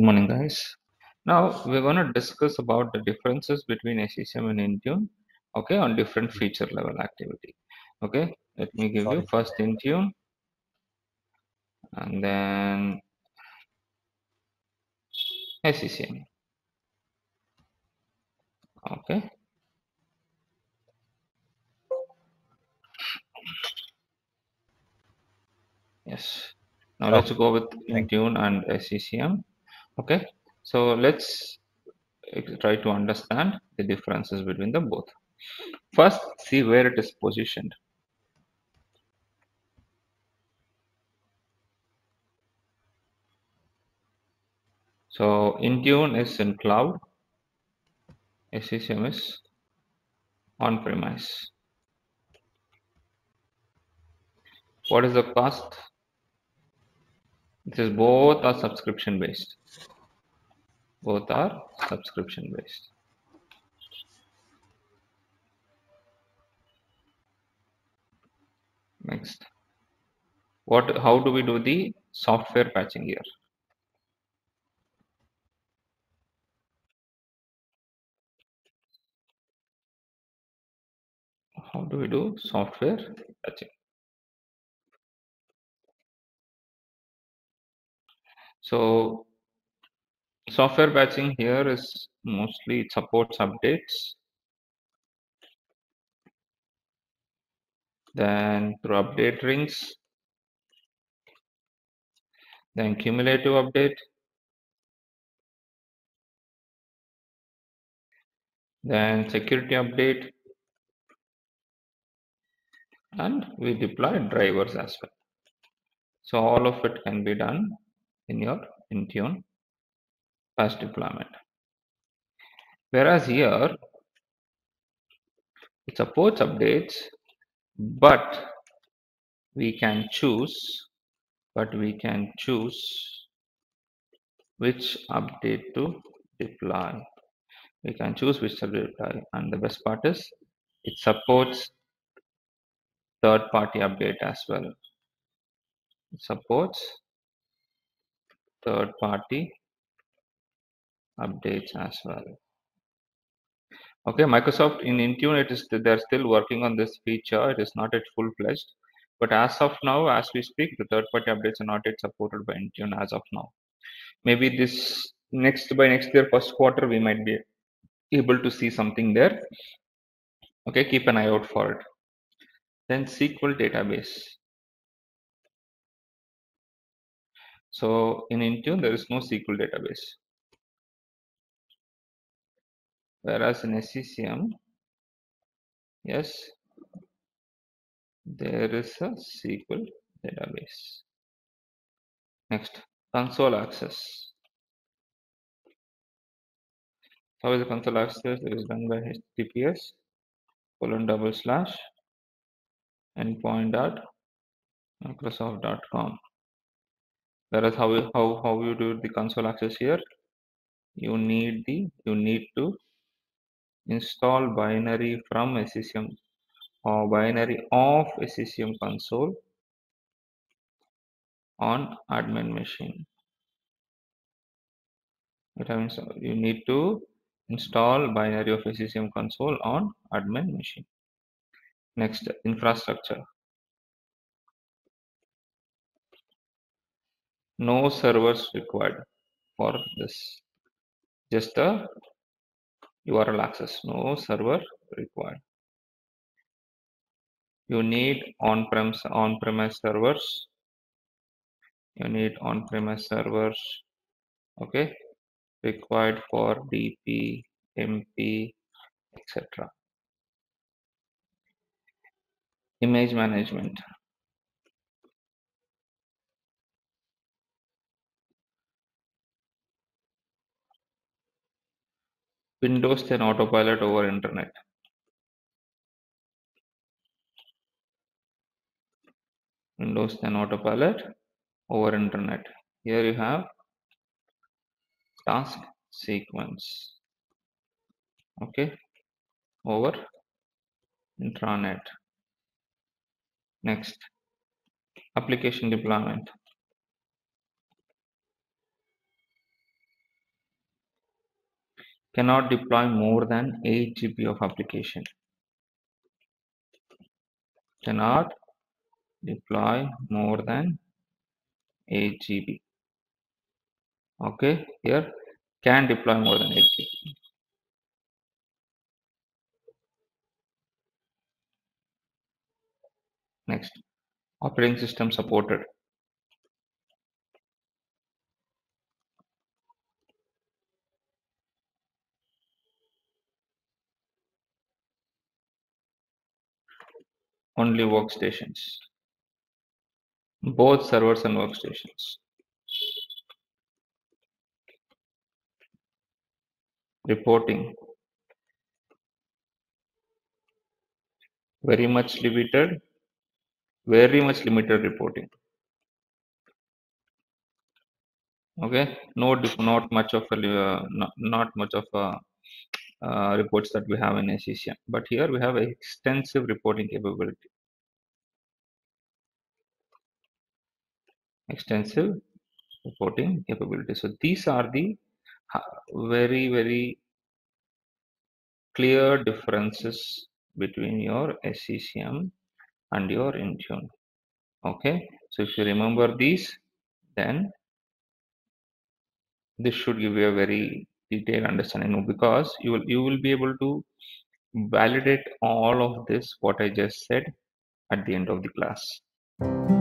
Good morning, guys. Now we're going to discuss about the differences between SCCM and Intune. Okay, on different feature level activity. Okay, let me give you first Intune, and then SCCM. Okay. Yes. Now let's go with Intune and SCCM. Okay. So let's try to understand the differences between the both. First, see where it is positioned. So Intune is in cloud, SCCM is on premise. What is the cost? This is both are subscription based. Both are subscription based. Next. What how do we do the software patching here? How do we do software patching? So software patching here is mostly it supports updates. Then through update rings, then cumulative update, then security update, and we deploy drivers as well. So all of it can be done in your Intune patch deployment. Whereas here it supports updates, but we can choose, but we can choose which update to deploy. We can choose which to deploy, and the best part is it supports third-party update as well. It supports third-party updates as well. Okay, Microsoft in Intune, it is they're still working on this feature. It is not yet full-fledged, but as of now, as we speak, the third-party updates are not yet supported by Intune as of now. Maybe this next by next year first quarter we might be able to see something there. Okay, keep an eye out for it. Then SQL database. So in Intune there is no SQL database, whereas in SCCM, yes, there is a SQL database. Next, console access. How is the console access? It is done by HTTPS colon double slash endpoint dot microsoft.com. Whereas how you- how how you do the console access here? You need the you need to install binary from SCCM or uh, binary of SCCM console on admin machine. That means you need to install binary of SCCM console on admin machine. Next, infrastructure. No servers required for this. Just a URL access. No server required. You need on-premise on-premise servers. You need on-premise servers. Okay, required for DP, MP, etc. Image management. Windows 10 autopilot over internet. Windows 10 autopilot over internet. Here you have task sequence. Okay, over intranet. Next, application deployment. Cannot deploy more than 8 GB of application. Cannot deploy more than 8 GB. Okay, here can deploy more than 8 GB. Next, operating system supported. Only workstations. Both servers and workstations. Reporting. Very much limited. Very much limited reporting. Okay, no, not much of a, uh, not, not much of a uh, reports that we have in SCCM. But here we have extensive reporting capability. Extensive reporting capability. So these are the very, very clear differences between your SCCM and your Intune. Okay, so if you remember these, then this should give you a very detailed understanding because you will you will be able to validate all of this what I just said at the end of the class.